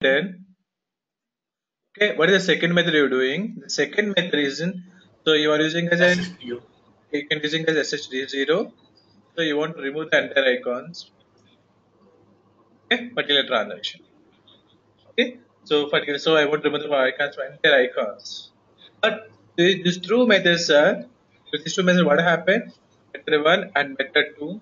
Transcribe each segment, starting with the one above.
then okay what is the second method you're doing? The second method is in so you are using as a you you can using as shed0 so you want to remove the entire icons okay particular transaction okay? So particular so i want to remove the icons for entire icons. But this, two methods method sir with this two methods what happened? Method 1 and method 2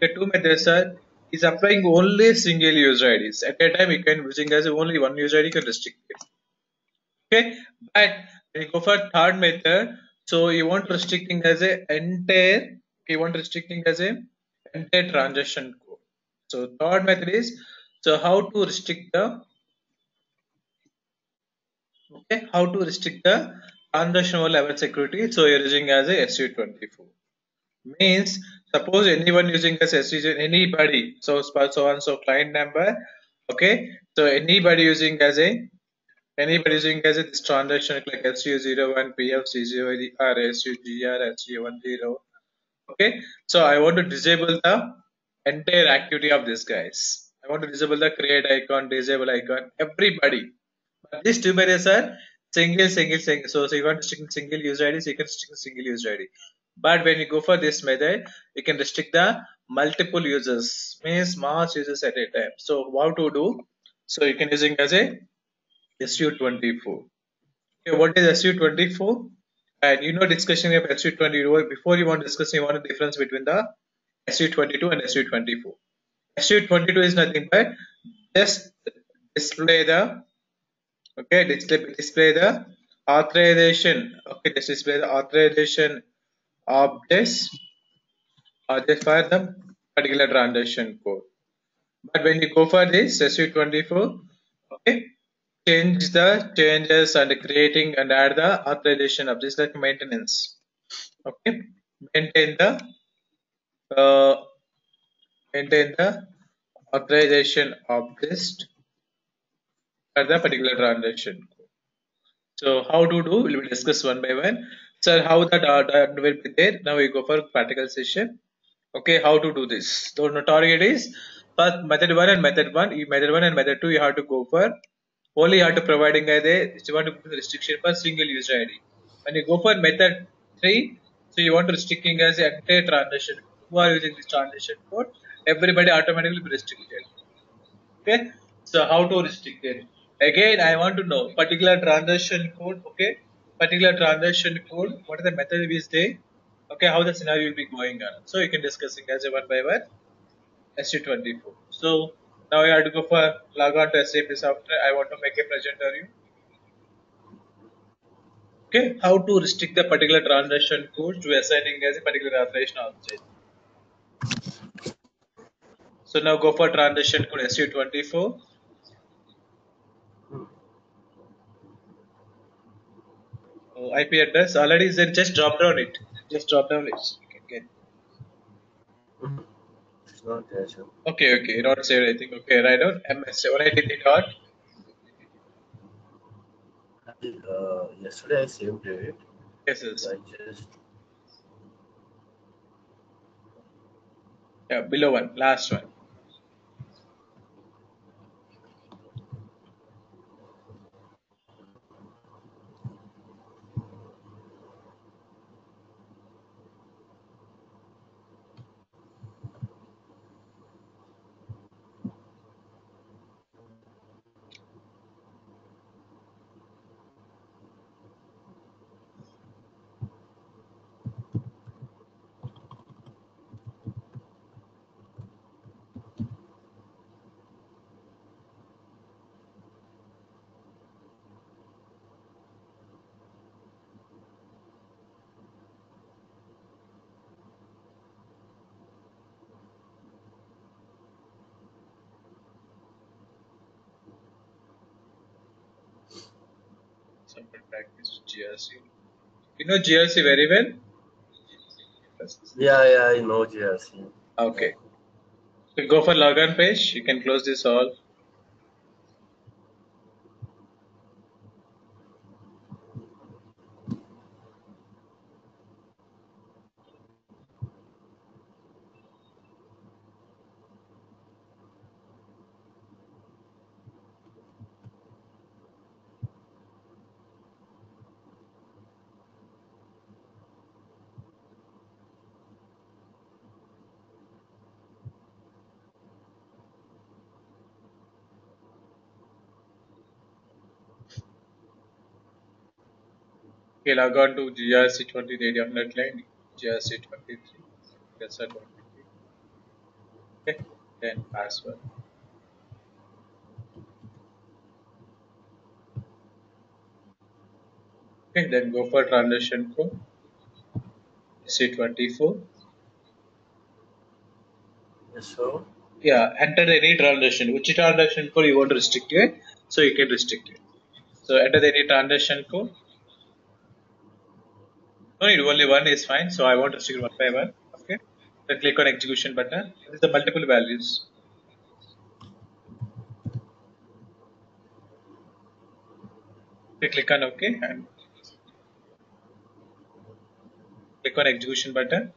the two methods are is applying only single user IDs. At a time, you can using as only one user ID can restrict it. Okay, but when you go for third method, so you want restricting as a entire, you want restricting as a entire transaction code. So third method is so how to restrict the okay how to restrict the transaction level security. So you're using as a SU24 means suppose anyone using a SSD, anybody, so so on so client number, okay, so anybody using as a anybody using as a this transaction like SU01, PFC0, or SUGR, SU10, okay, so I want to disable the entire activity of this guys. I want to disable the create icon, disable icon, everybody. But these two methods are single, single, single. So, so you want to stick single user ID, so you can single user ID but when you go for this method you can restrict the multiple users means mass users at a time. So how to do? So you can using as a su24 okay what is su24 and you know discussion of su22 before you want discussing one difference between the su22 and su24 su22 is nothing but just display the okay display display the authorization. Okay just display the authorization objects are just for the particular transaction code. But when you go for this SU24, okay, change the changes and creating and add the authorization of this like maintenance. Okay, maintain the uh, maintain the authorization of this for the particular transaction. Code so how to do? We will discuss one by one. Sir, how that uh, will be there? Now we go for practical session. Okay, how to do this? So the target is first method one and method one. Method one and method two you have to go for. Only you have to providing a you want to put the restriction for single user ID. When you go for method three, so you want to restricting as a entire transaction. Who are using this transaction code? Everybody automatically be restricted. Okay, so how to restrict it? Again, I want to know particular transaction code. Okay particular transaction code, what is the method we say, okay, how the scenario will be going on. So you can discussing as a one by one SU24. So now I have to go for log on to SAP software. I want to make a presenter you. Okay, how to restrict the particular transaction code to assigning as a particular authorization object. So now go for transaction code SU24 uh, IP address already is there. Just drop down it. Just drop down it. You can get it's not there sir. okay okay. Not saved I think okay write down. Ms 183 dot. Uh, yesterday I saved it. Yes yes. I just yeah below one. Last one GRC you know GRC very well? Yeah yeah I know GRC okay. So go for login page you can close this all Okay, log on to GRC20 radium net line, GRC23, SR23. Okay, then password. Okay, then go for transaction code C24. Yes, sir. Yeah, enter any transaction. Which transaction code you want to restrict it? So you can restrict it. So enter any transaction code. No need, only one is fine. So I want to restrict one by one. Okay. Then click on execution button. This is the multiple values. Click on OK and click on execution button.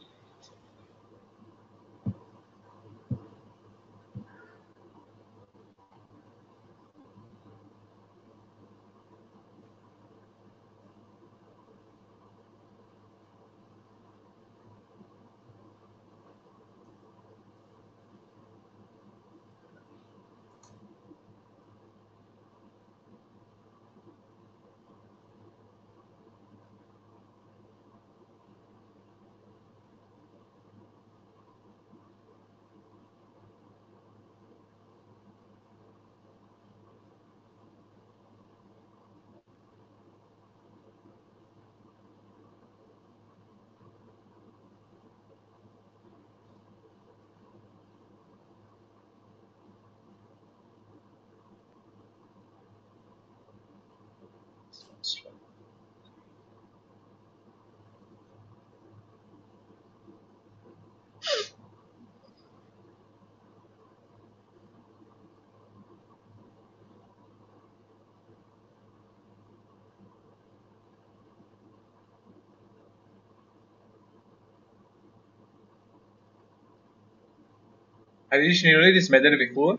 Harish, you know this method before?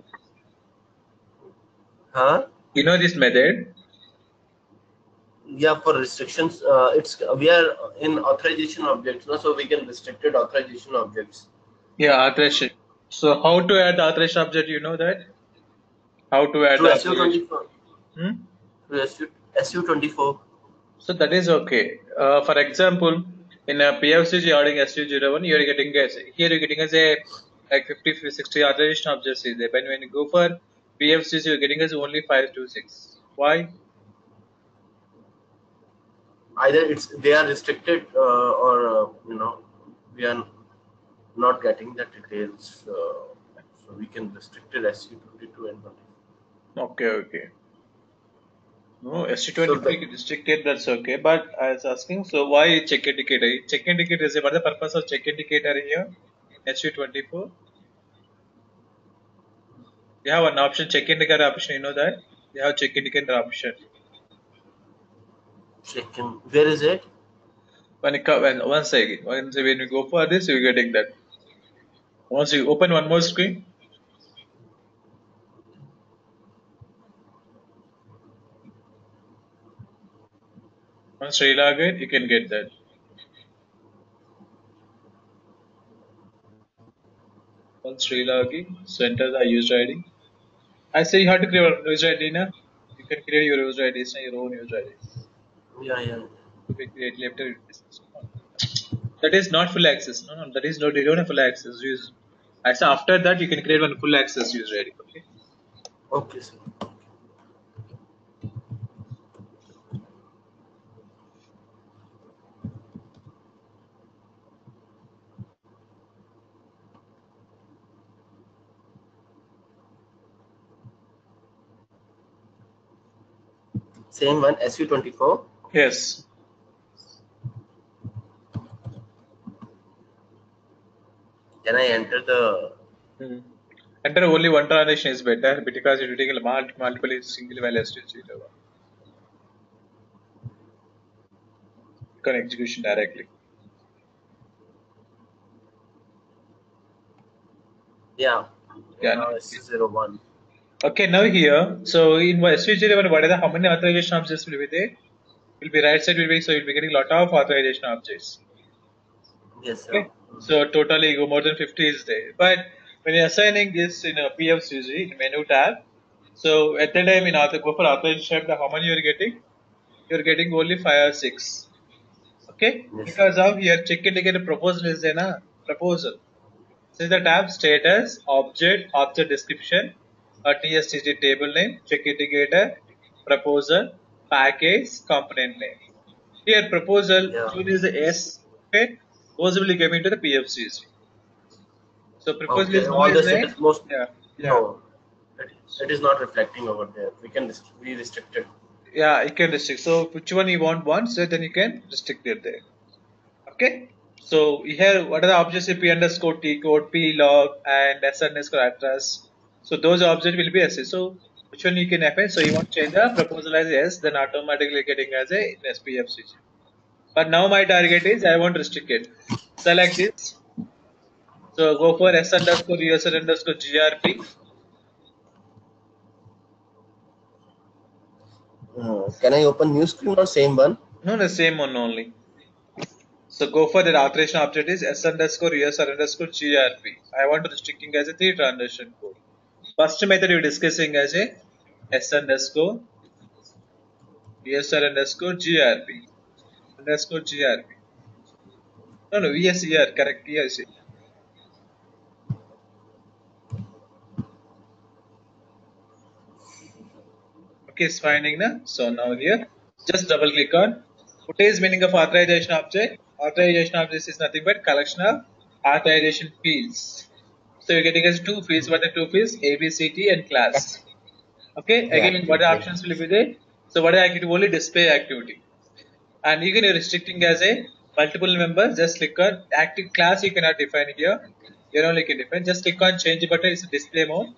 Huh? You know this method? Yeah, for restrictions, uh, it's we are in authorization objects, no? so we can restricted authorization objects. Yeah, authorization. So how to add authorization object? You know that? How to add Through SU24. Hmm? Through SU SU twenty four. So that is okay. Uh, for example, in a PFCG adding SU01, you are getting as here you're getting as a like 50, 60 authorization objects is there. But when you go for PFCG, you're getting as only 5 to 6. Why? Either it's they are restricted uh, or uh, you know we are not getting the details, uh, so we can restrict it SU twenty two and twenty. Okay, okay. No, So SU23 the, restricted, that's okay. But I was asking, so why check indicator? Check indicator is what the purpose of check indicator here? SU24. You have an option, check indicator option, you know that? You have check indicator option. Second, where is it? When it when once again, once when you go for this, you're getting that. Once you open one more screen, once you log in, you can get that. Once you log in, so enter the user ID. I say you have to create a user ID now. You can create your user ID, it's not your own user ID. Yeah, yeah. You can create later. That is not full access. No, no, that is not. You don't have full access. Use. I say after that you can create one full access user ID. Okay. Okay, sir. Same one, SU twenty four. Yes. Can I enter the? Hmm. Enter only one transaction is better because it will take multiple single value STG. You can execution directly. Yeah. Yeah. No. SU zero one. Okay, now here, so in SVG11, what are the, how many authorization objects will be there? Will be right side will be, so you'll be getting lot of authorization objects. Yes, sir. Okay, so totally you go more than 50 is there. But when you're assigning this in a PFCG in menu tab, so at the time in author, go for authorization tab, how many you're getting? You're getting only 5 or 6. Okay, Yes. because of here check indicator proposal is there na proposal. So the tab status, object, object description, a TSTG table name, check indicator, proposal, package, component name. Here proposal Yeah. should is the S, okay, those will be given to the PFCs. So proposal Okay, is all is this there. is most Yeah, yeah, no, it, it is not reflecting over there. We can rest- be restricted. yeah. You can restrict. So which one you want once, so then you can restrict it there. Okay. So here, what are the objects? P underscore T code, P log, and S underscore address. So those objects will be S. So which one you can append? So you want to change the proposal as S, then automatically getting as a SPFCG. But now my target is I want to restrict it. Select this. So go for S underscore user underscore GRP. Uh, can I open new screen or same one? No, the same one only. So go for the authorization object is S underscore user underscore GRP. I want to restricting as a three transaction code. First method you're discussing as a S underscore user underscore GRP underscore GRP. No, no, VSER, correct, yes. Okay, it's finding now. So now here, just double click on what is meaning of authorization object? Authorization object is nothing but collection of authorization fields. So you're getting as two fields. What are two fields? A, B, C, T, and class. Okay. Yeah, Again, what okay. options will be there? So what are activity? Only display activity. And you can you're restricting as a multiple members. Just click on active class. You cannot define here. You only can define. Just click on change button. It's a display mode.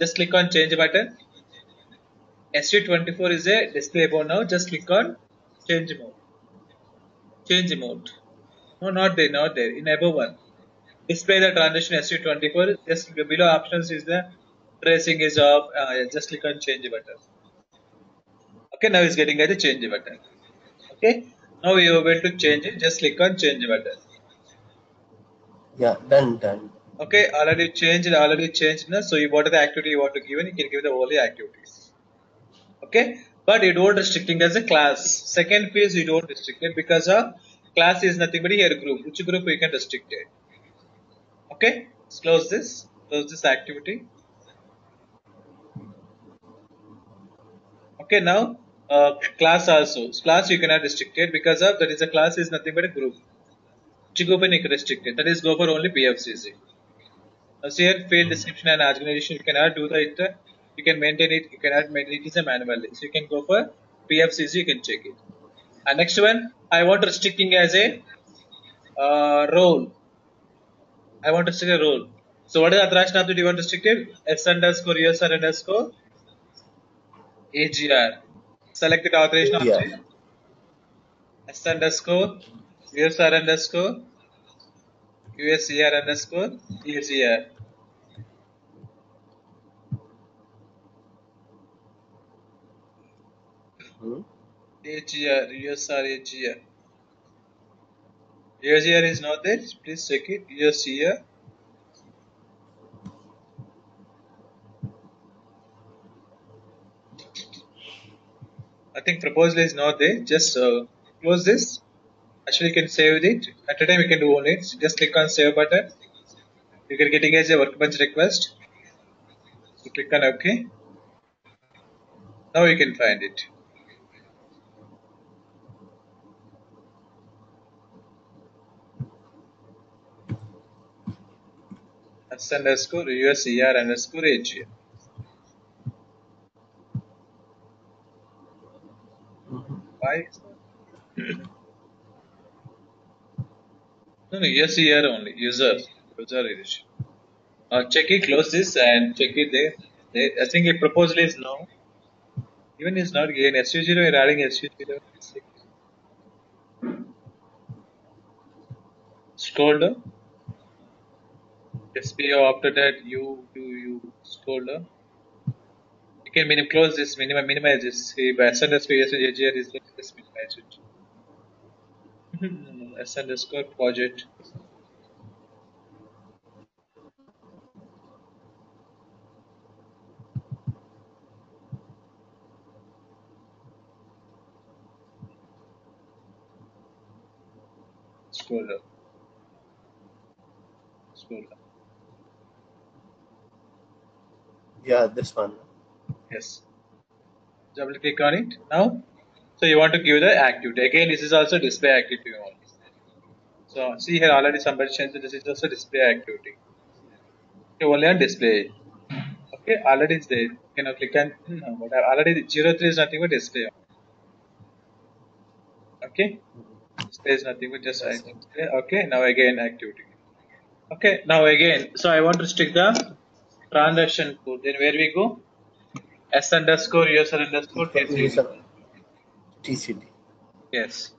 Just click on change button. SU24 is a display mode now. Just click on change mode. Change mode. No, not there, not there. In above one. Display the transition SU24. Just below options is the tracing is off. Uh, yeah, just click on change button. Okay, now it's getting at the change button. Okay, now you are able to change it. Just click on change button. Yeah, done, done. Okay, already changed, already changed. So you what are the activity you want to give, and you can give the only activities. Okay, but you don't restricting as a class. Second phase you don't restrict it because of class is nothing but here group. Which group you can restrict it. Okay, let's close this. Close this activity. Okay, now uh, class also. Class you cannot restrict it because of that is a class is nothing but a group. Group you can restrict it. That is go for only PFCG. Now here field description and organization you cannot do that. You can maintain it. You cannot maintain it is a manually. So you can go for PFCG. You can check it. And next one, I want restricting as a uh, role. I want to restrict a role. So what is the authorization object you want restricted? S underscore USR underscore AGR. Select the authorization Yeah. object. S underscore USR underscore USCR underscore AGR. Hmm? AGR, USR, AGR. AGR is not there. Please check it. Just here. I think proposal is not there. Just uh, close this. Actually, you can save it. At a time, you can do only. So just click on save button. You can getting as a workbench request. So click on OK. Now you can find it. S underscore USER underscore AGR. Why? no, no, USER only. User. User edition. Uh, check it, close this and check it there. there. I think a proposal is no. Even is not again SU0, you're adding SU0. Scroll down. SPO after that you you you scroll down. You can minim close this, minimize minimize this. If S underscore S AGR is there, just minimize it. S underscore project. Scroll down. Scroll down. Yeah, this one. Yes. Double click on it now. So you want to give the activity. Again, this is also display activity only. So see here already somebody changed this is also display activity. Okay, only on display. Okay, already it's there. You can now click on no, but already 03 is nothing but display. Okay, display is nothing but just Yes. Okay, now again activity. Okay, now again, so I want to stick the transaction code. Then where we go? S underscore user underscore TCD. TCD. Yes.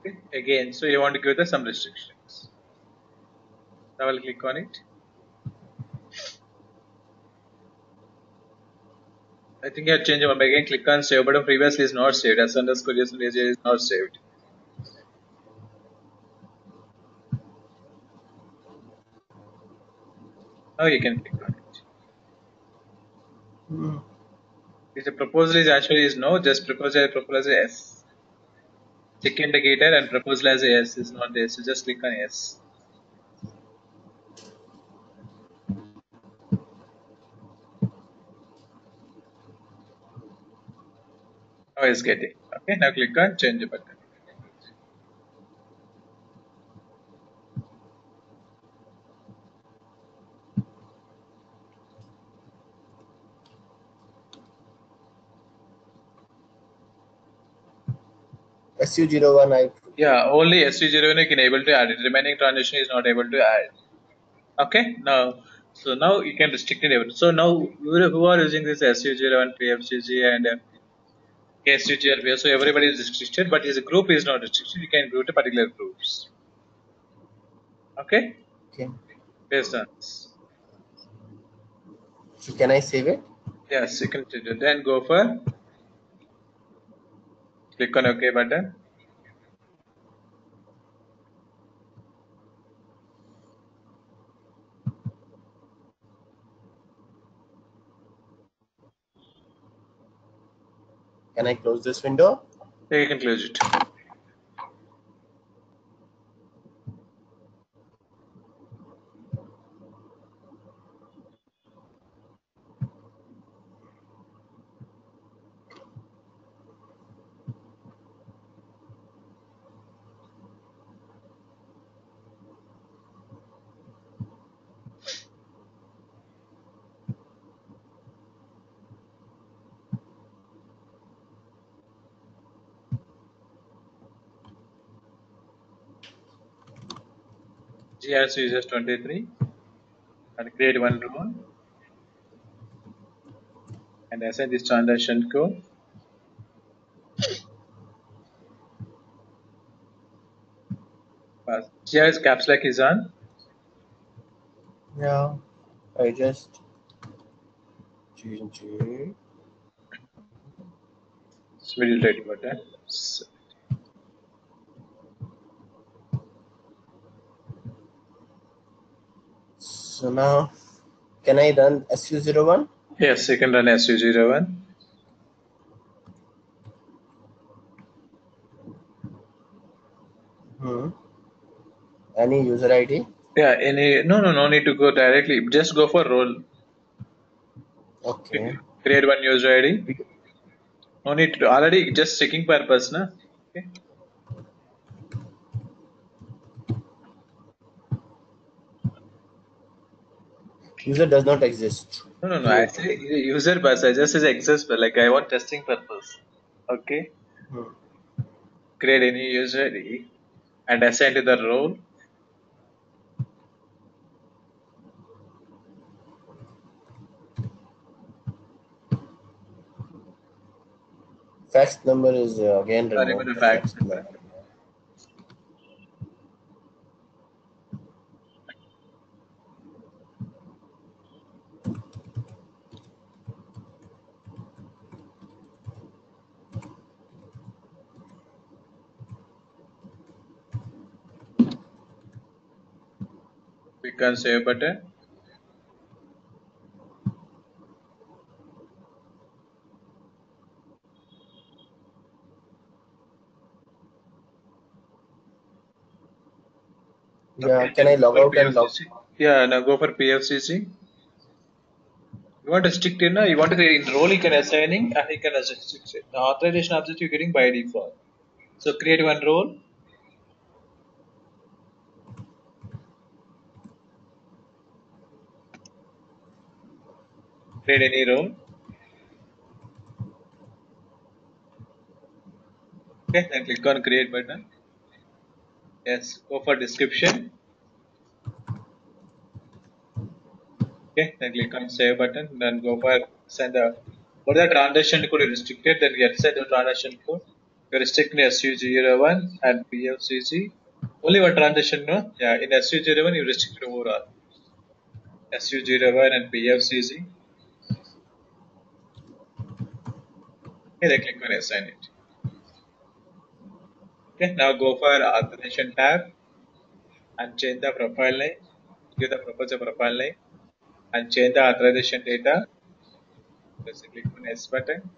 Okay. Again, so you want to give the some restrictions. I will click on it. I think I have changed one. Again, click on save button. Previously is not saved. S underscore user is not saved. Now you can click on it. Hmm. If the proposal is actually is no, just proposal proposal is yes. Check indicator and proposal as a yes is not there. So just click on yes. Now it's getting. Okay, now click on change button. SU01 I Yeah, only SU01 you can able to add it. Remaining transition is not able to add. Okay, now so now you can restrict it. So now who who are using this SU01, PFCG and KSUGRP? So everybody is restricted, but a group is not restricted. You can group to particular groups. Okay, okay. based on this. So can I save it? Yes, you can do that. Then go for click on OK button. Can I close this window? Then you can close it. GRC users 23 and create one rule and assign this transaction code. GRS caps lock is on. Yeah. I just change it. It's middle ready button. Uh, S- So now, can I run SU01? Yes, you can run SU01. Hmm. Any user ID? Yeah, any no no no need to go directly. Just go for role. Okay. Create one user ID. No need to already just checking purpose, na. Okay. User does not exist. No no no. I say user bus. I just say access but like I want testing purpose. Okay. Hmm. Create any user ID and assign to the role. Fax number is uh, again Sorry, removed. but the fax number. Click on save button. Yeah, Okay, can I log for out and log? PFCG. Yeah, now go for PFCG. You want to stick in, uh, you want to create in role, you can assigning and you can assign it. The authorization object you're getting by default. So create one role. Create any role. Okay, then click on create button. Yes, go for description. Okay, then click on save button. Then go for send the what the transaction code is restricted. Then get set the transaction code. You're restricting SU01 and PFCG. Only one transaction, no? Yeah, in SU01 you restricted overall. SU01 and PFCG. Okay, then click on assign it. Okay, now go for authorization tab and change the profile name. Give the proposal profile name and change the authorization data. Just click on S button.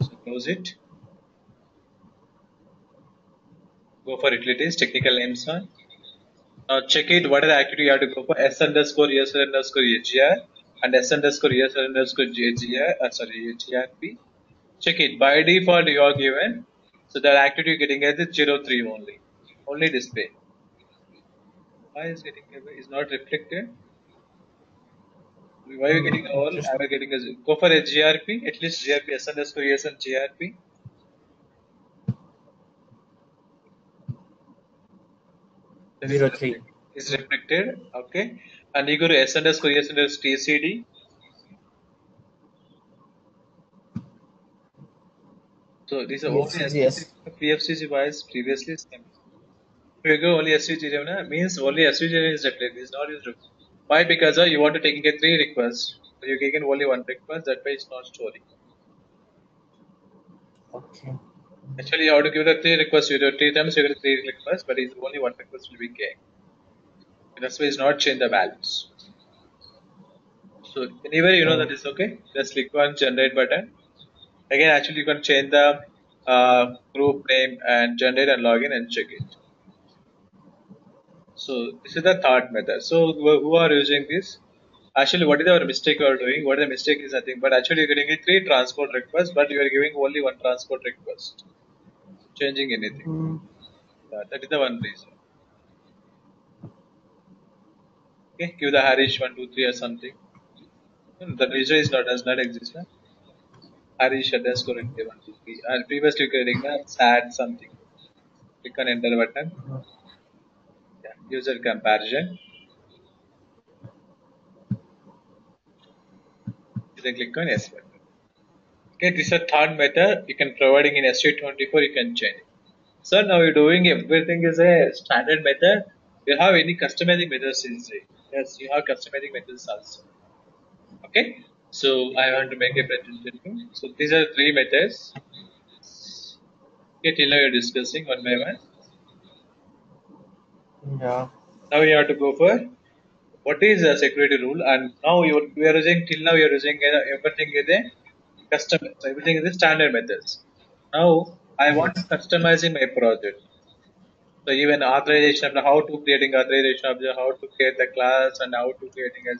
So close it. Go for utilities, technical names one. Now check it. What are the activity you have to go for? S underscore ES underscore AGR and S underscore ES underscore JGR. Uh, sorry, GRP. Check it. By default, you are given. So the activity you're getting is 03 only. Only display. Why is getting is not reflected? Why are you getting all? Just Am I getting a go for a GRP? At least GRP S underscore ES and GRP. Zero three. is reflected. Okay. And you go to S ES underscore TCD. So these are only PFCGS. PFCG wise previously same. You go only na, means only SUG is reflected. It's not used. Why? Because uh, you want to take a three requests. So you taken only one request. That way it's not storing. Okay. Actually, you have to give the three requests. You do three times you get three requests, but it's only one request will be getting. That's why it's not change the values. So anyway, you know that is okay. Just click on generate button. Again, actually you can change the uh, group name and generate and login and check it. So this is the third method. So who are using this? Actually, what is our mistake you are doing? What the mistake is nothing, but actually you're getting three transport requests, but you are giving only one transport request. Changing anything. Hmm. Yeah, that is the one reason. Okay, give the Harish one, two, three or something. The reason is not does not exist. Na? Harish underscore and one, two, three. And uh, previously you're getting a sad something. Click on enter button. Yeah, user comparison. Then click on yes button. Okay, this is a third method. You can providing in SU24, you can change it. So now you're doing everything is a standard method. You have any customizing methods is? Yes, you have customizing methods also. Okay, so I want to make a presentation. So these are three methods. Okay, till now you're discussing one by one. Yeah. Now you have to go for what is a security rule and now you we are using till now you are using everything is a custom everything is a standard methods. Now I want to customizing my project. So even authorization of how to creating authorization the how to create the class and how to creating a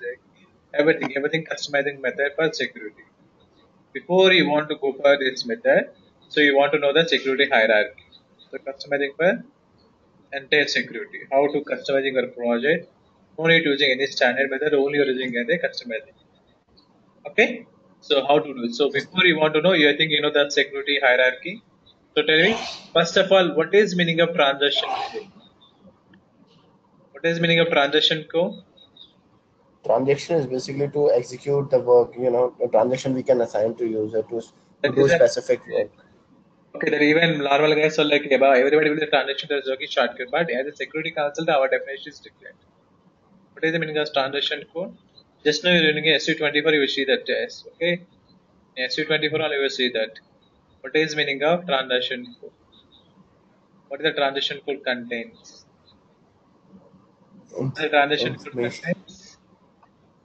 everything everything customizing method for security. Before you want to go for this method, so you want to know the security hierarchy. So customizing for entire security. How to customizing your project. No need using any standard method, only using as a customizing. Okay? So how to do it? So before you want to know, you think you know the security hierarchy. So tell me, first of all, what is meaning of transaction? What is meaning of transaction code? Transaction is basically to execute the work. You know, a transaction we can assign to user to, to do specific work. Okay, that even normal guys are like, yeah, everybody will do transaction as a shortcut, but as a security consultant, our definition is different. What is the meaning of transaction code? Just now you're a SU24, you will see that test. Okay, in SU24 only you will see that. What is meaning of transaction code? What is the transaction code contains? The transaction code contains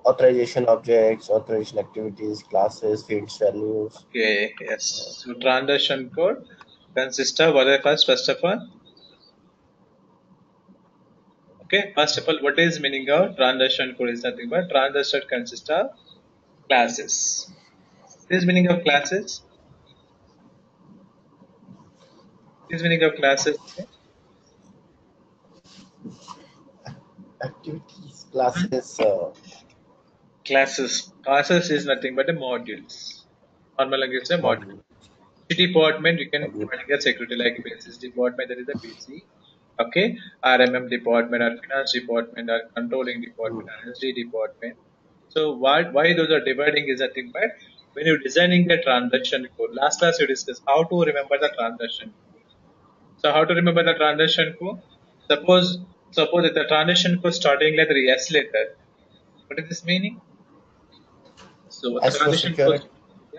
authorization objects, authorization activities, classes, fields, values. Okay, yes. So transaction code consists of what first first of all. Okay, first of all, what is meaning of transaction code is nothing but transaction consists of classes. What is meaning of classes? Is meaning of classes? Activities, classes, uh, Classes. Classes is nothing but a modules. Normal language is a module. module. department you can Module. get security like basis department that is the PC. Okay, RMM department or finance department or controlling department or SD department. So what why those are dividing is nothing but when you're designing the transaction code. Last class you discussed how to remember the transaction. So how to remember the transaction code? Suppose suppose that the transaction code starting letter S letter. What is this meaning? So the transition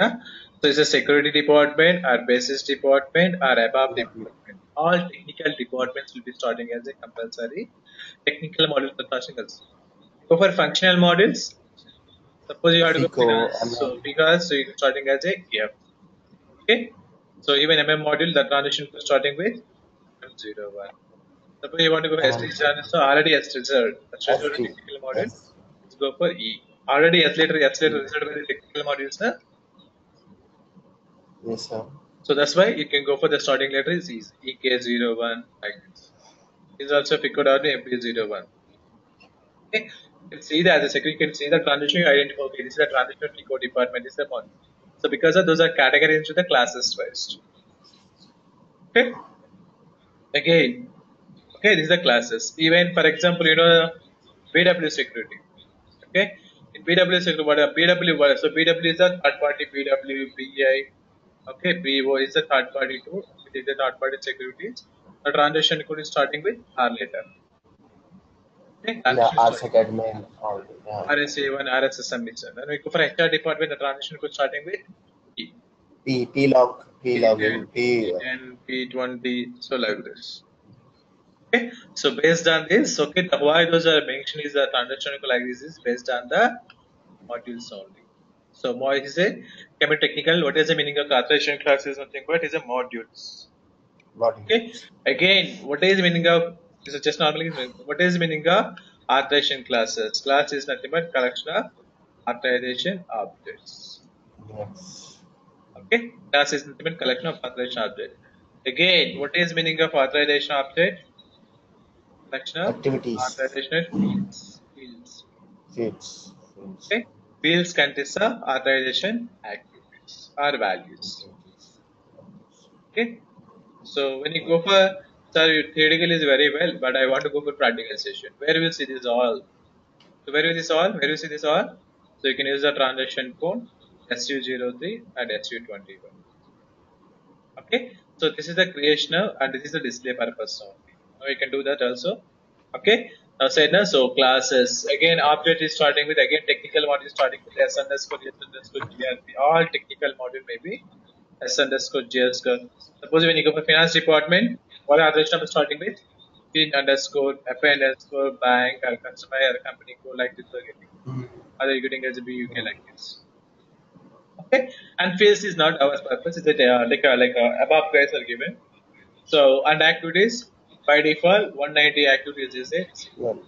yeah. So it's a security department, our basis department, our ABAP department. All technical departments will be starting as a compulsory technical module. Go for functional models. Suppose you have to go finance, so because so you're starting as a F. Okay. So even MM module, the transition starting with zero one. Suppose you want to go for Um, S3 channel, so already S reserved. S S3. technical module. Yes. Let's go for E. Already S later, S later reserved by the technical modules. Na? Yes, sir. So that's why you can go for the starting letter is easy. EK01 like this. Is also figured out in MP01. Okay. You can see that as a second, you can see the transition you identify. Okay, this is the transition FICO department, this is the module. So because of those are categorized into the classes first. Okay. Again, okay, these are the classes. Even for example, you know, BW security. Okay. In BW security, what are BW? What, so BW is a third party BW, BI. Okay, BO is a third party too. It is a third party securities. The transaction code is starting with R later. Okay, Yeah, transaction arts starting academy. All, yeah. RSA1, RSS mission. And we go for HR department, the transaction code starting with E. P, P log, P P login, P. and P20, so like this. Okay, so based on this, okay, the, why those are mentioned is the transaction like this is based on the modules only. So more is a can be technical. What is the meaning of authorization class is nothing but is a modules. Not Okay. Again, what is the meaning of this is just normally what is the meaning of authorization classes? Class is nothing but collection of authorization objects. Yes. Okay. Class is nothing but collection of authorization object. Again, what is meaning of authorization object? Collection of Activities. authorization fields. Fields. Fields. Fields. Okay. Fields consists of authorization activities or values. Okay. So when you go for sir, theoretical is very well, but I want to go for practical session. Where will you see this all? So where will this all? Where will you see this all? So you can use the transaction code SU03 and SU21. Okay. So this is the creation of and this is the display purpose only. Now you can do that also. Okay. Now said now so classes again object is starting with again technical module is starting with S underscore S underscore GRP. All technical module may be S underscore JS. Suppose when you go for finance department, what are the number starting with? Fin underscore F underscore bank or customer or company code like this you're getting. Mhm. Other you're getting as a BUK like this. Okay, and fields is not our purpose. It's a, uh, like a, like a ABAP guys are given. So and activities by default 190 activities is it. Well,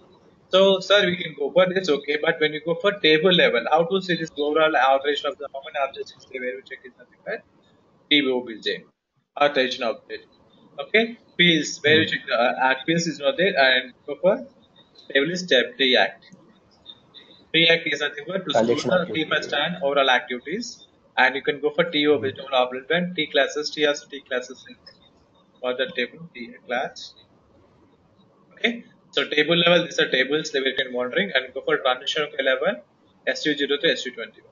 So sir, we can go for this, okay. But when you go for table level, how to see this overall authorization of the many objects is there? We check is nothing but TBOBJ authorization object. Okay, fields where you check the uh, act fields is not there, and go for table is step three act. Three act is nothing but to Transaction the activity. T first and overall activities, and you can go for TO based on operand T classes, T has T classes for the table T class. Okay, so table level, these are tables that we can monitoring and go for transition of 11, SU0 to SU21.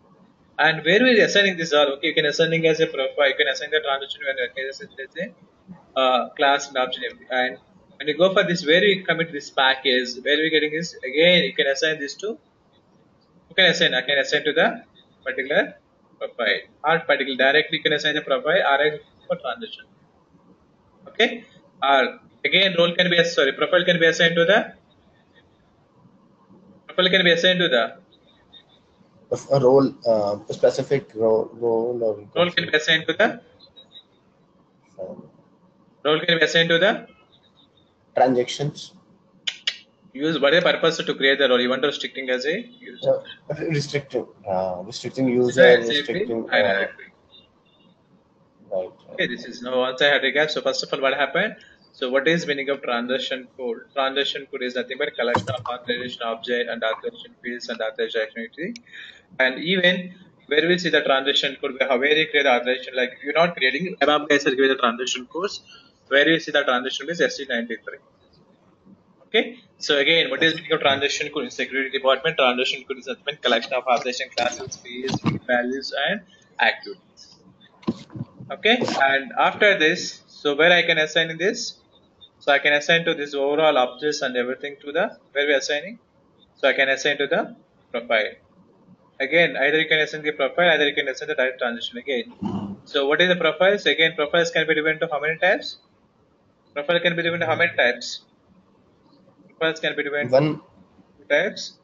And where we are assigning this all, okay, you can assigning as a profile, you can assign the transition when okay, let's say uh, class and everything. And when you go for this, where we commit this package, where we getting this, again, you can assign this to, you can assign, I can assign to the particular profile, or particular directly can assign the profile, or I for transition okay or again role can be sorry profile can be assigned to the Profile can be assigned to the a- a role, uh, a specific role, role or role can be assigned to the um, role can be assigned to the transactions, use what is the purpose to create the role? You want to restricting as a user. uh, restricting, uh, restricting user, restricting. Uh, right. Okay, this is now once I had a gap. So first of all, what happened? So what is meaning of transaction code? Transaction code is nothing but collection of authorization object and authorization fields and authorization activity. And even where we see the transaction code, where you create the authorization, like you're not creating ABAP guys are giving the transaction codes. Where you see the transaction is SE93. Okay. So again, what is meaning of transaction code in security department? Transaction code is collection of authorization classes, fields, values, and activities. Okay. And after this, so where I can assign this? So I can assign to this overall objects and everything to the where we are assigning. So I can assign to the profile. Again, either you can assign the profile, either you can assign the direct transition again. So what is the profiles? Again, profiles can be divided into how many types? Profile can be divided into how many types? Profiles can be divided One two types.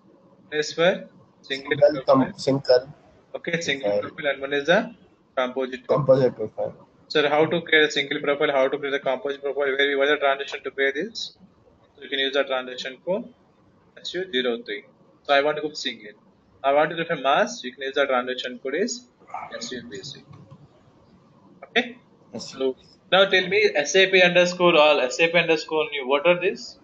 This for single single, profile. single Okay, single profile. profile and one is the composite profile. composite profile. So how to create a single profile, how to create a composite profile, where we want the transition to create this. So you can use the transition code SU03. So I want to go single. I want to different mass, you can use the transition code is SUBC. Okay? So now tell me SAP underscore all, SAP underscore new, what are these?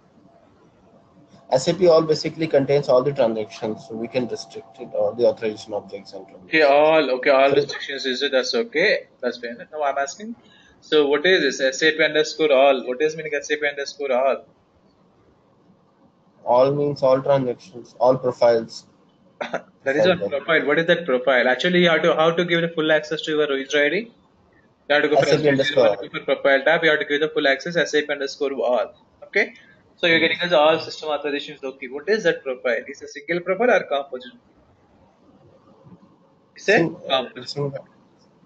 SAP all basically contains all the transactions, so we can restrict it or the authorization objects and transactions. Okay, all okay, all restrictions is it? That's okay. That's fine. Now I'm asking. So what is this? SAP underscore all. What is meaning SAP underscore all? All means all transactions, all profiles. that is a profile. What is that profile? Actually, you have to how to give the full access to your user ID. You have to go for SAP underscore for profile tab. You have to give the full access SAP underscore all. Okay. So you're getting as all system authorizations. Okay. What is that profile? Is a single profile or composite? It's a Sing- composite. sing-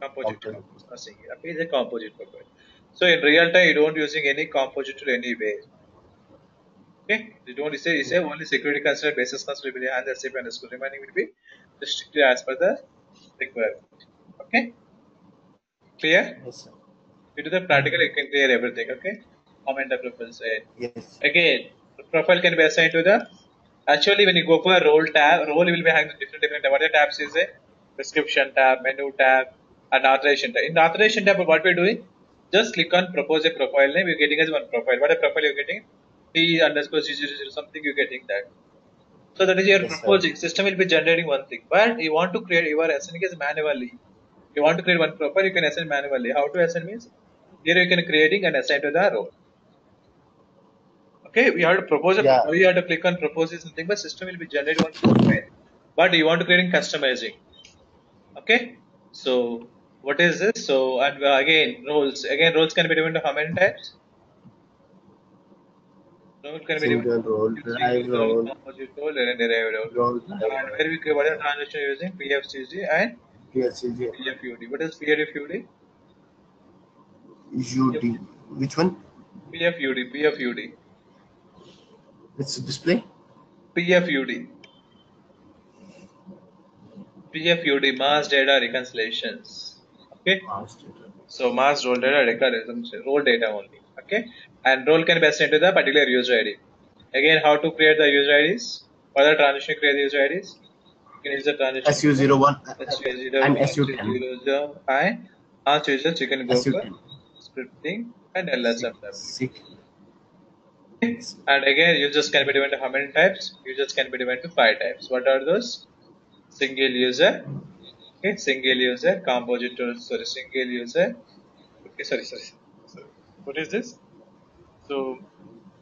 composite okay it's a composite profile so in real time you don't using any composite tool anyway okay you don't say you say only security concern basis concern will be and the SAP underscore remaining will be strictly as per the requirement okay clear Yes, sir. you do the practical you can clear everything okay comment the profile say Yes. again profile can be assigned to the actually when you go for a role tab role will be having different different what are the tabs is a description tab menu tab and authorization tab. In the authorization tab what we're doing just click on propose a profile name you're getting as one profile. What a profile you're getting? T underscore 000 something you're getting that. So that is your Yes, sir. proposing. System will be generating one thing. But you want to create you are assigning as manually. You want to create one profile you can assign manually. How to assign means here you can creating and assign to the role Okay, we have to propose a Yeah. we have to click on propose something, but system will be generated one profile. But you want to create in customizing. Okay, so what is this? So and uh, again roles. Again roles can be divided into how many types? Role can be divided role, single role, role, and derived role. And where we what are transition using PFCG and PFCG, PFUD. What is PFUD? UD. Which one? PFUD. PFUD. It's display. PFUD. PFUD, mass data reconciliations. Okay, Mass data. so mass role data reconciliations, role data only. Okay, and role can be assigned to the particular user ID. Again, how to create the user IDs? For the transition, create the user IDs. You can use the transition. SU01 SU0, and SU10. SU0, and mass users you can go for SU10. scripting and LSMW. And again, users can be divided into how many types? Users can be divided into five types. What are those? Single user, okay, single user, compositor, sorry, single user. Okay, sorry, sorry, sorry. What is this? So,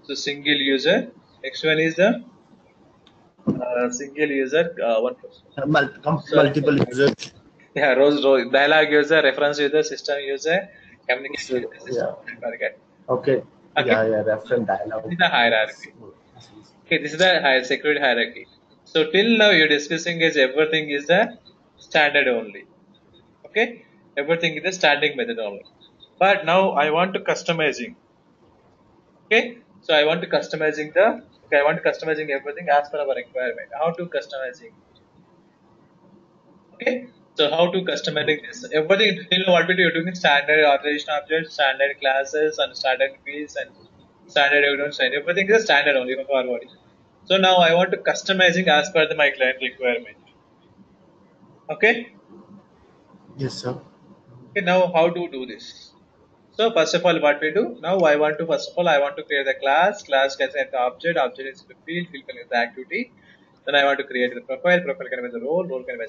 so single user. Next one is the uh, single user. Uh, one person. Mul- com- multiple users. Yeah, rose, rose, dialogue user, reference user, system user, communication So, user, yeah. target. Okay. Okay. Yeah, yeah. Reference dialogue. This is the hierarchy. Okay, this is the higher security hierarchy. So till now you're discussing is everything is the standard only. Okay, everything is the standing method only. But now I want to customizing. Okay, so I want to customizing the Okay, I want to customizing everything as per our requirement. How to customizing? Okay, so how to customizing this? Everything know what we do, you're doing standard authorization objects, standard classes, and standard fields, and standard evidence, and everything is standard only for forwarding. So now I want to customizing as per the, my client requirement. Okay. Yes, sir. Okay, now how to do this? So first of all, what we do now, I want to first of all, I want to create the class. Class can set the object. Object is the field. Field can be the activity. Then I want to create the profile. Profile can be the role. Role can be.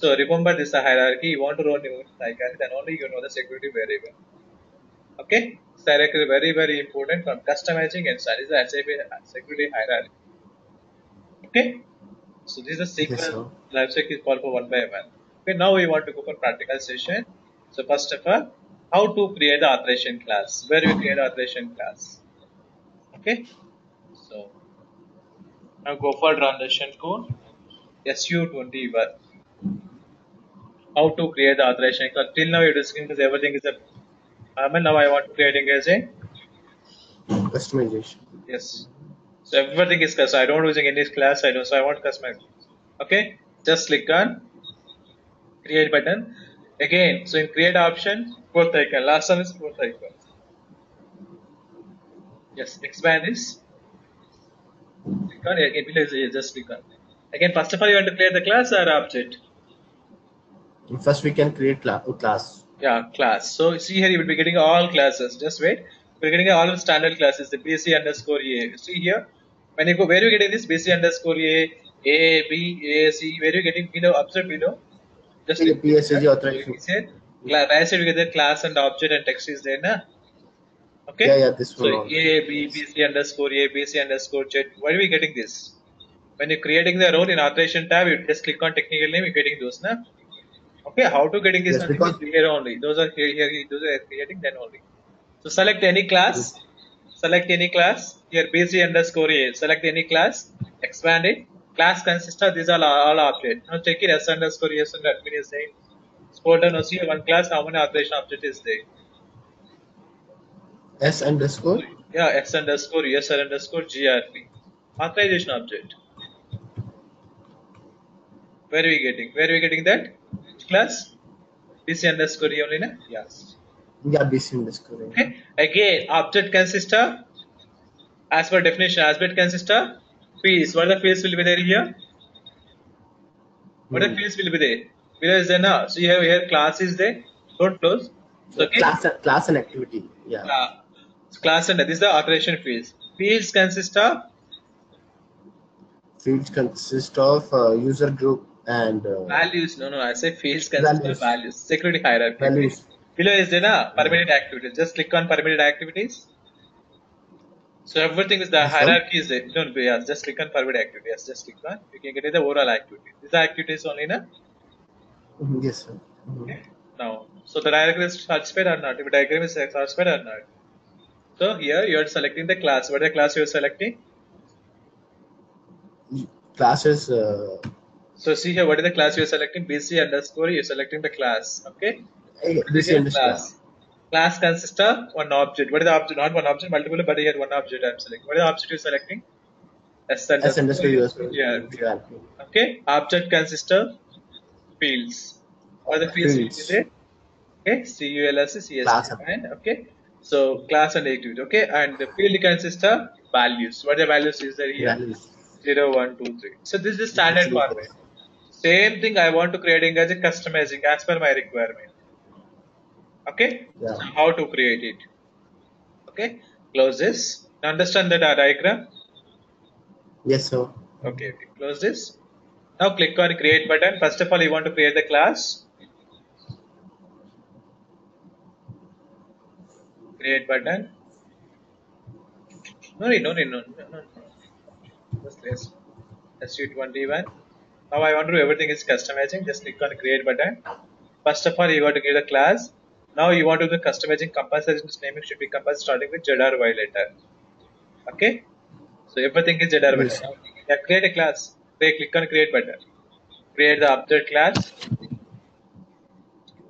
So remember this is a hierarchy. You want to run your hierarchy, then only you know the security variable. Okay, so hierarchy very very important from customizing and studies the SAP security hierarchy. Okay, so this is the Yes, sir. sequence lifecycle is called for one by one. Okay, now we want to go for practical session. So first of all, how to create the authorization class? Where we create authorization class? Okay, so now go for transaction code SU21. How to create the authorization? Till now you're discussing because everything is a. Mean now I want to creating as a Customization. Yes. So everything is custom. I don't using any class. I don't. So I want customize. Okay. Just click on create button. Again, so in create option, fourth icon. Last one is fourth icon. Yes. Expand this. Click on again. Just click on. Again, first of all, you want to create the class or object. First, we can create cla- class. Yeah, class. So see here, you will be getting all classes. Just wait. We're getting all standard classes. The BC underscore A. See here, when you go, where you getting this BC underscore A, A, B, A, C. Where you getting below? Observe below. Just click PSAG authorization. Right side you get the class and object and text is there, na? Okay. Yeah, yeah, this one. only. A, B, BC underscore A, BC underscore Z. Why are we getting this? When you're creating the role in authorization tab, you just click on technical name. You're getting those, na? Okay, how to getting this Yes, because- is here only. Those are here, here, those are creating then only. So select any class, select any class, here BC underscore A, select any class, expand it. Class consists of these are all, all objects. Now check it S underscore S and admin is saying. Scroll down, see one class, how many authorization object is there? S underscore. Yeah, X underscore S underscore GRP. Authorization object. Where are we getting? Where are we getting that? Class? BC underscore E only, na? Yes. Yeah, BC underscore. Okay. Again, object consists of, as per definition, object consists of fields. What are the fields will be there here? What are the fields will be there? Below is there now. So you have here class is there. Don't close. So okay. Class, class and activity. Yeah. Uh, so class and this is the authorization fields. Fields consist of Fields consist of uh, user group and uh, values. No, no, I say fields consist Values. values. Security hierarchy. values. Below is there na permitted activities. Just click on permitted activities. So everything is the Yes, hierarchy is there. Don't be yes, just click on permitted activities. Yes, just click on. You can get it the overall activity. These are activities only na. Mhm, Yes, sir. Mhm. Now, so the diagram is satisfied or not? If the diagram is satisfied or not? So here you are selecting the class. What the class you are selecting? Classes. Uh, So see here, what is the class you are selecting? BC underscore. You are selecting the class. Okay. This BC is underscore. class. Class consists of one object. What is the object? Not one object, multiple, but here one object I'm selecting. What is the object you're selecting? S S underscore. Yeah. Yeah. Okay. Object consists of fields. What are the fields? Okay. C U L S C S. Okay. So class and activity. Okay. And the field consists of values. What are the values is there here? Values. Zero, one, two, three. So this is the standard format. Same thing I want to creating as a customizing as per my requirement. Okay? Yeah. So how to create it. Okay? Close this. Understand that uh, diagram? Yes, sir. Okay, okay. Close this. Now click on create button. First of all, you want to create the class. Create button. No need, no need, no, no, no. no. Just let's SU21. Now I want to do everything is customizing. Just click on create button. First of all, you want to give the class. Now you want to do the customizing compulsory naming should be compulsory starting with ZR violator. Okay? So everything is ZR Yes. violator. Yeah, create a class. They click on create button. Create the object class.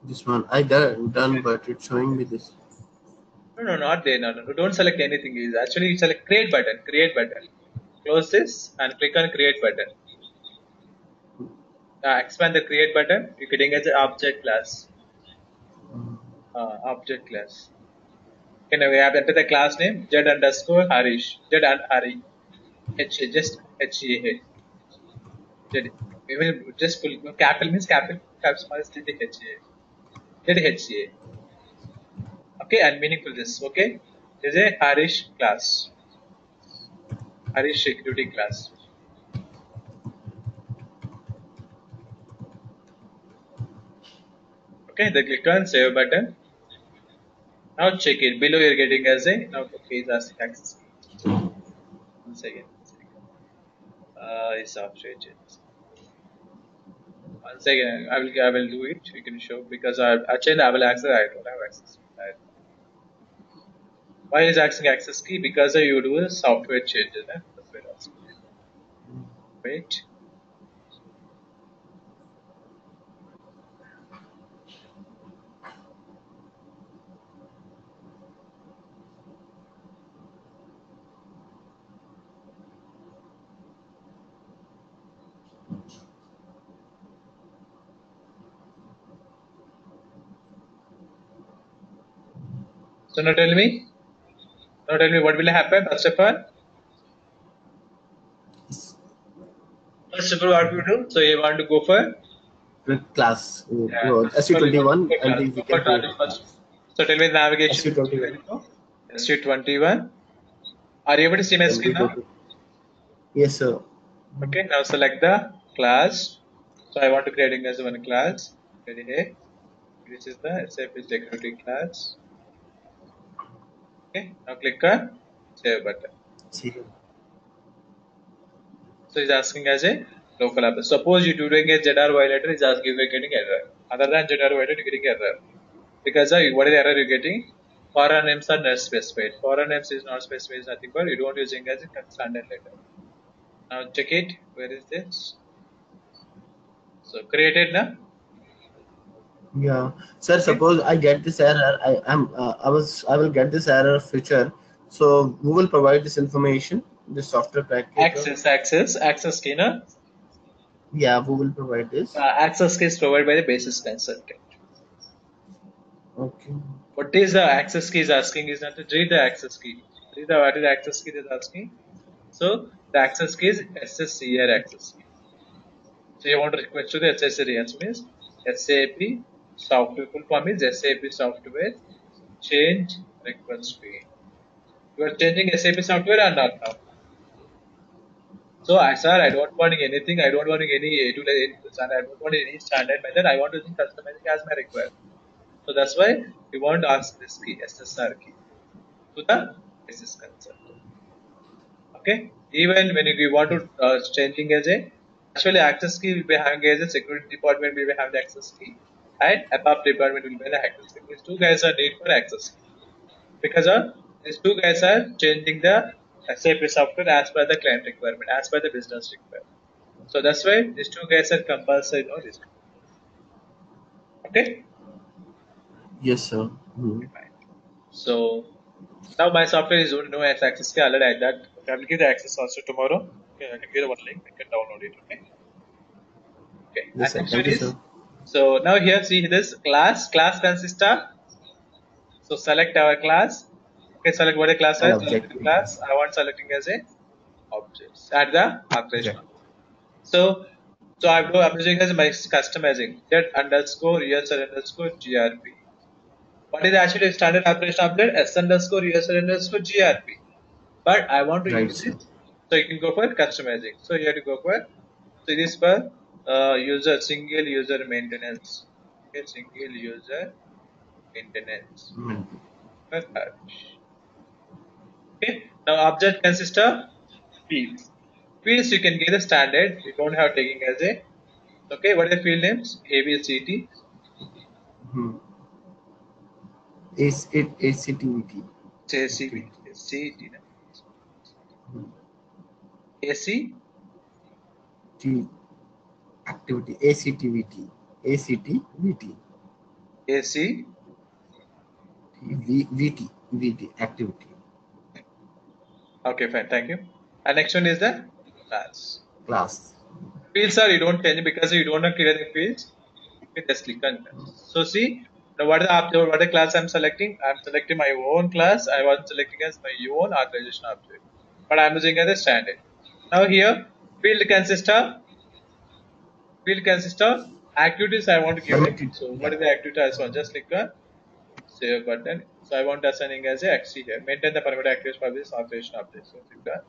This one I done, done, but it's showing me this. No, no, not there. No, no, no. Don't select anything. Is actually you select create button. Create button. close this and click on create button. Uh, expand the create button. You're getting as an object class. Uh, object class. Okay, now we have enter the class name Z underscore Harish. Z and Hari. H just H A H. Z. We will just pull capital means capital. Small is Z H A. Z H A. Okay, and meaningful this. Okay, this is a Harish class. Harish security class. Okay, then click on save button. Now check it. Below you're getting as a now okay, it's asking access. One second. Uh, it's software changes. One second. I will I will do it. You can show because I actually I will access. I don't have access. Why is asking access key? Because you do a software changes. Eh? Wait. So now tell me. Now tell me what will happen first of all. First of all, what we do? So you want to go for With class. Uh, Yeah. no, SU21 Okay, and we can transit create first. class. So tell me the navigation. SU21. SU21. Are you able to see my screen now? Yes, sir. Okay, now select the class. So I want to creating as one class. Ready here. This is the SAP security class. Okay, now click on save button. See. So it's asking as a local app. Suppose you're doing a ZR violator, it's asking you're getting error. Other than ZR violator, you're getting error. Because uh, what is the error you're getting? Foreign names are not specified. Foreign names is not specified, nothing but you don't using as a standard letter. Now check it. Where is this? So created now. Yeah, sir. Suppose I get this error. I am. Uh, I was. I will get this error feature. So who will provide this information? The software package. Access, access, access key. No? Yeah, who will provide this? Uh, access key is provided by the basis consultant. Okay. What is the access key is asking is not to read the access key. Read the what is the access key is asking. So the access key is SSCR access key. So you want to request to the SSCR means SAP software full form is SAP software change request fee. You are changing SAP software or not now? So I sir, I don't want anything. I don't want any I don't want any standard method. I want to think customizing as my requirement. So that's why we want to ask this key, SSR key, to the SS consultant. Okay. Even when you want to uh, changing as a actually access key will be having as a security department will be having access key, and above department will be the key. These two guys are need for access because of these two guys are changing the SAP software as per the client requirement, as per the business requirement. So that's why these two guys are compulsory know this. Okay. Yes, sir. Hmm. So now my software is only no access key already like that. I will give the access also tomorrow. Okay, I can give one link. I can download it. Okay. Okay. Yes, sir. And Thank you, sir. So now here see this class. Class consists of so select our class. Okay, select what a class is. Select the class. I want selecting as a objects. Add the operation. So so I'm, do- I'm using as my customizing get underscore user underscore grp. What is actually standard operation object? S underscore user underscore grp. But I want to Right, use it. So you can go for customizing. So you have to go for so this for uh, user single user maintenance. Okay, single user maintenance. Hmm. for Okay. Now object consists of fields. Fields you can give the standard. You don't have taking as a okay. What are the field names? A B C T. Hmm. Is it ACTVT? Say C B C T. A C T activity ACTVT ACTVT A C V VT VT activity. Okay, fine. Thank you. And next one is the class. class. Fields are you don't change because you don't create the fields. You just click on that. So see now what the object, what the class I'm selecting? I'm selecting my own class. I was selecting as my own authorization object, but I'm using as a standard. Now here field consists of field consists of activities I want to give it. So what is the activity I want? Just click on save button. So I want assigning as a axis here. Maintain the permitted activities for this authorization update. So click on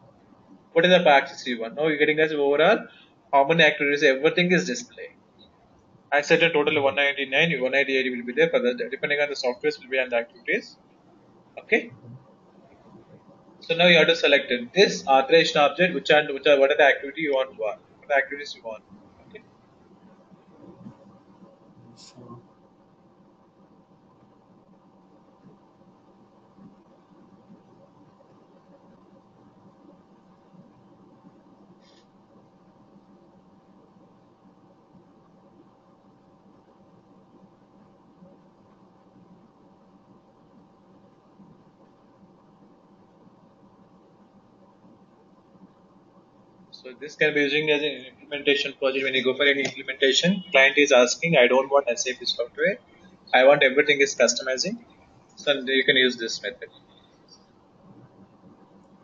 what is the axis one? Now you're getting as overall how many activities everything is displayed. I set a total of 199, 198 will be there for depending on the softwares will be on the activities. Okay. So now you have to select this authorization object, which are which are what are the activity you want, what are the activities you want. This can be using as an implementation project. When you go for any implementation, client is asking, I don't want SAP software. I want everything is customizing. So you can use this method.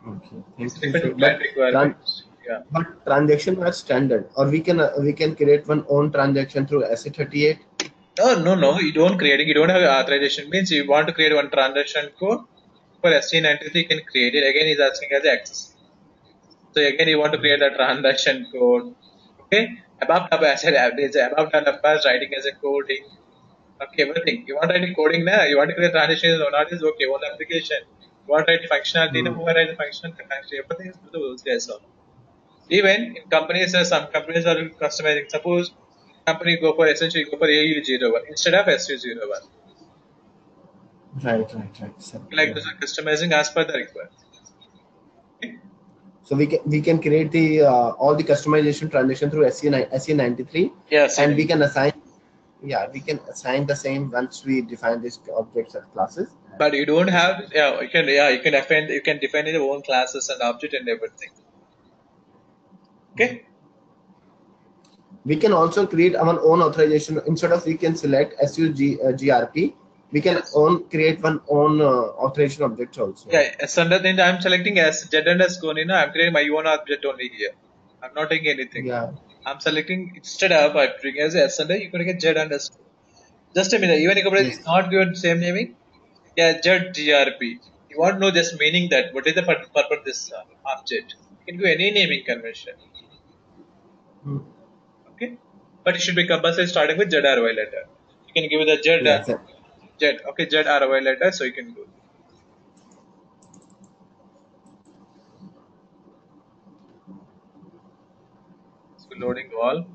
okay. So, but, requirements. Yeah. but transaction are standard, or we can uh, we can create one own transaction through SE38. No, no, no. You don't create it. You don't have authorization. Means you want to create one transaction code for SE93. You can create it. Again, he's asking as access. So again, you want to create a transaction code. Okay. Above tab as a above tab as writing as a coding. Okay, everything. You want to write coding now? You want to create transaction or not is okay. One application. You want to write functionality, Hmm. who write functionality, everything is to the those guys. So even in companies, uh, some companies are customizing. Suppose company go for essentially go for AU01 instead of SU01. Right, right, right. sir. Like Yeah. those are customizing as per the requirement. So we can we can create the uh, all the customization transaction through SE SE93, Yes. and we can assign. Yeah, we can assign the same once we define these objects as classes. but you don't have yeah you can yeah you can define you can define your own classes and object and everything. Okay. We can also create our own authorization instead of we can select SUG uh, GRP. We can own create one own uh, authorization object also. Yeah. As under then I'm selecting as Z underscore. You know I'm creating my own object only here. I'm not doing anything. Yeah. I'm selecting instead of I'm doing as S under you're gonna get Z underscore. Just a minute. Even if Yes. it's not given same naming, yeah, Z GRP. You want to know just meaning that what is the pur- purpose of this uh, object? You can do any naming convention. Hmm. Okay, but it should be compulsory starting with Z R Y letter. You can give it a Z Yeah, Z. Okay, R Y letter, so you can do. So loading all.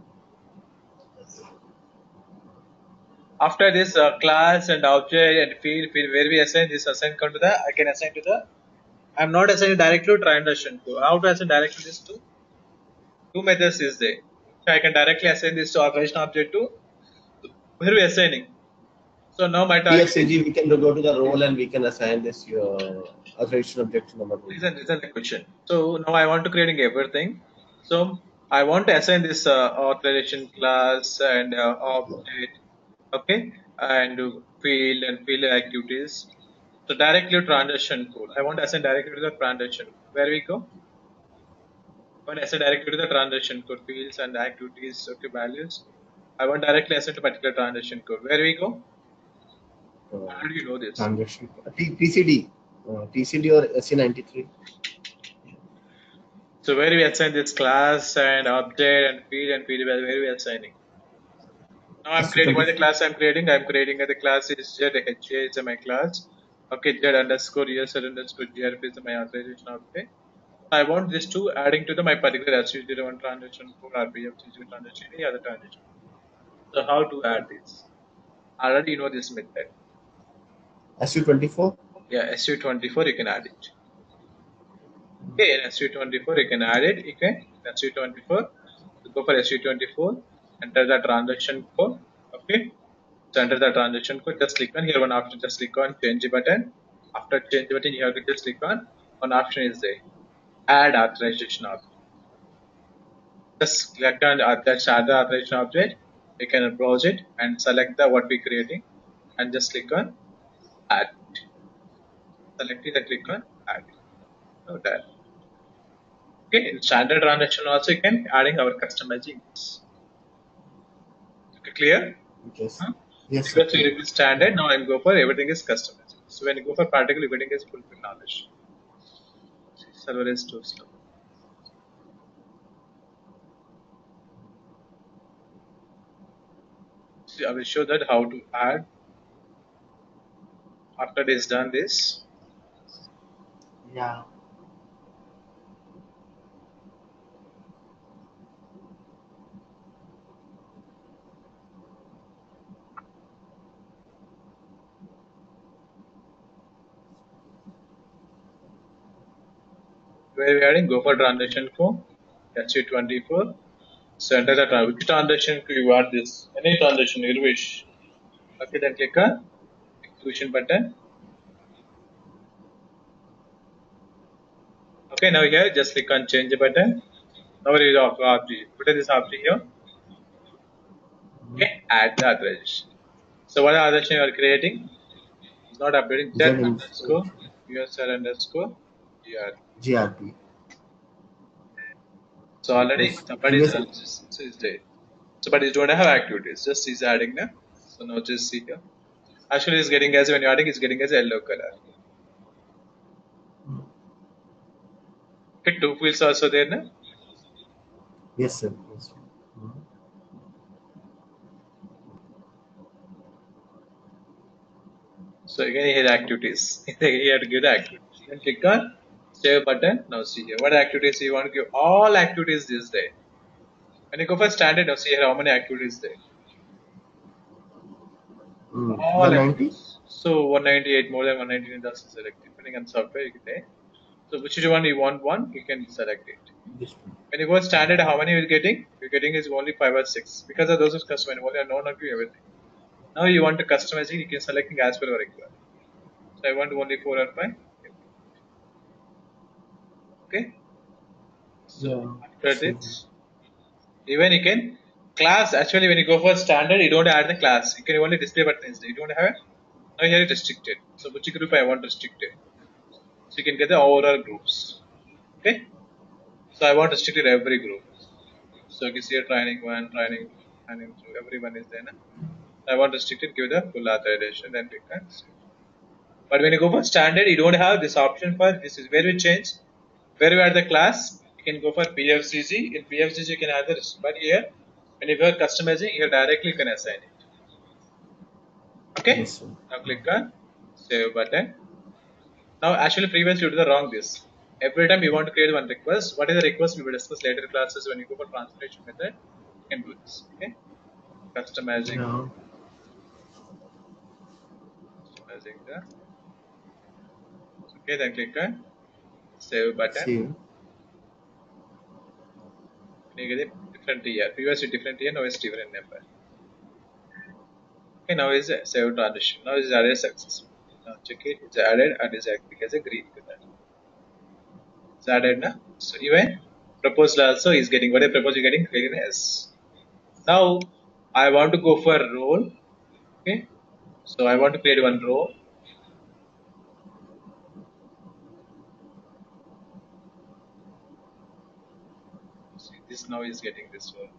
After this uh, class and object and field, field where we assign this assign come to the I can assign to the I'm not assigning directly to transaction to how to assign directly this to two methods is there. So I can directly assign this to operation object to where we assigning. So now my target PXAG, we can go to the role and we can assign this your authorization object to number one. Listen, listen the question. So now I want to creating everything. So I want to assign this uh, authorization class and uh, object, okay, and uh, field and field activities. So directly transaction code. I want to assign directly to the transaction. Where we go? I want to assign directly to the transaction code fields and activities, okay, values. I want directly assign to particular transaction code. Where we go? How do you know this? transaction. T- TCD. Uh, TCD or SE93. So where we assign this class and update and field and field where we assigning? Now I'm creating what the class I'm creating. I'm creating the class is ZHA is my class. Okay, Z underscore ESL underscore GRP is my authorization object. I want this to adding to the my particular SU01 transaction for RPF transaction any other transaction. So how to add this? I already you know this method. SU24. Yeah, SU24 you can add it. Okay, in SU24 you can add it. Okay, SU24. You go for SU24. Enter the transaction code. Okay, so enter the transaction code. Just click on here one option. Just click on change button. After change button, you have to just click on one option is there. add authorization object. Just click on attach add the authorization object. You can browse it and select the what we're creating and just click on add. Select it and click on add. Done. Okay, in standard transaction also you can adding our customizing. Okay, clear? Yes. Huh? Yes. Because is standard, now I'm go for everything is customized. So when you go for particle, everything is fulfill knowledge. Server is too slow. See, I will show that how to add. After it is done this, Yeah. where we are adding go for transaction code, SU24. So enter the which transaction you add this, any transaction you wish. Okay, then click on button. Okay, now here just click on change button. Now it is off object. Put this object here. Okay, add the authorization. So what authorization you are creating? It's not updating. Z underscore USR underscore GR. GRP. So already somebody is, Yes. so there. So but you don't have activities. Just is adding now. So now just see here. Actually, it's getting as when you're adding, it's getting as yellow color. Okay, two fields also there now. Yes, sir. Yes. sir. So again here activities. you have to give the activities. Then click on save button. Now see here. What activities you want to give? All activities this day. When you go for standard, now see here how many activities there. Mm. 190? So 198 more than 199 does select depending on software you can take. So which one you want one, you can select it. When you go standard, how many you're getting? You're getting is only five or six because of those who's custom only are known to everything. Now you want to customize it, you can selecting as per your requirement. So I want only four or five. Okay. Yeah. After this, even you can class actually when you go for standard, you don't add the class. You can only display button instead. You don't have it. Now here it restricted. So which group I want restricted. So you can get the overall groups. Okay. So I want restricted every group. So you can see a training one, training, training two, everyone is there. Na? I want restricted, give the full authorization, then we can. But when you go for standard, you don't have this option for this is where we change. Where you add the class, you can go for PFCG. In PFCG, you can add the. But here, when you are customizing, you directly can assign it. Okay. Yes. Now click on save button. Now actually previously you did the wrong this. Every time you want to create one request, what is the request we will discuss later classes when you go for transformation method, you can do this. Okay. Customizing, Yeah. customizing the okay, then click on save button. See. You get a different year. Previously different year, now it's different number. Okay, now is save transition. Now is added successful. Now check it, it's added and is acting as a green color. It's added now. So even proposal also is getting what I propose you're getting green as. Now I want to go for role. Okay. So I want to create one row. See this now is getting this one.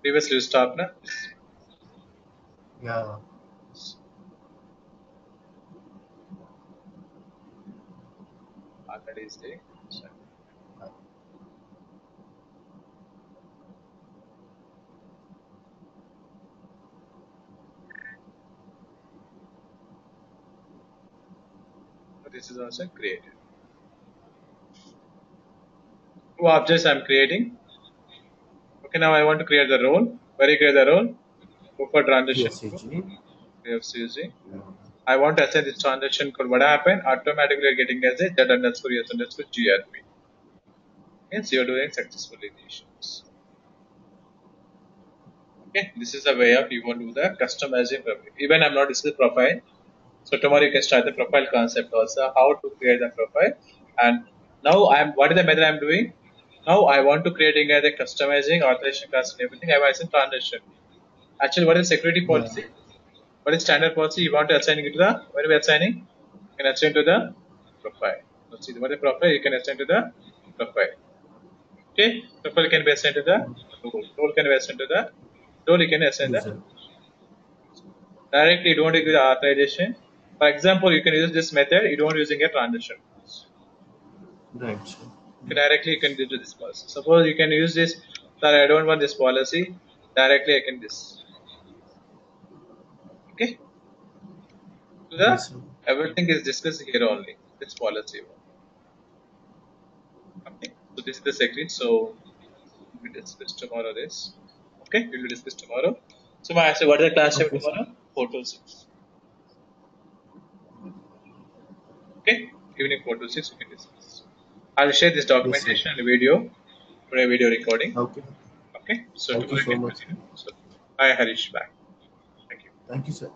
Previously stop now. Yeah. Already is. So, This is also created. Two objects I'm creating. Okay, now I want to create the role. Where you create the role? Go for transition. PFCG. I want to assign this transaction code. What happened? Automatically you're getting as a z underscore s underscore grp. Hence you're doing successful initials. Okay, this is a way of you want to do the customizing. profile. Even I'm not this the profile. So tomorrow you can start the profile concept also, how to create the profile. And now I'm what is the method I'm doing? Now I want to as a customizing authorization class and everything. I want to transition. Actually, what is security policy? What is standard policy? You want to assign it to the where are we assigning? You can assign to the profile. Let's see what is profile? You can assign to the profile. Okay, profile can be assigned to the role. Role can be assigned to the role. You can assign Yes, the directly. You don't give the authorization. For example, you can use this method. You don't using a transition. Right, directly you can do to this policy. Suppose you can use this. Sir, I don't want this policy. Directly I can this. Okay. So the Yes, everything is discussed here only. This policy. Okay. So this is the secret. So we discuss tomorrow this. Okay, we will discuss tomorrow. So my answer, what is the class time Okay, tomorrow? Four to six. Okay, evening four to six we can discuss. I will share this documentation and video for a video recording. Okay. Okay, so Thank you so much. continue. So, bye Harish, bye. Thank you. Thank you, sir.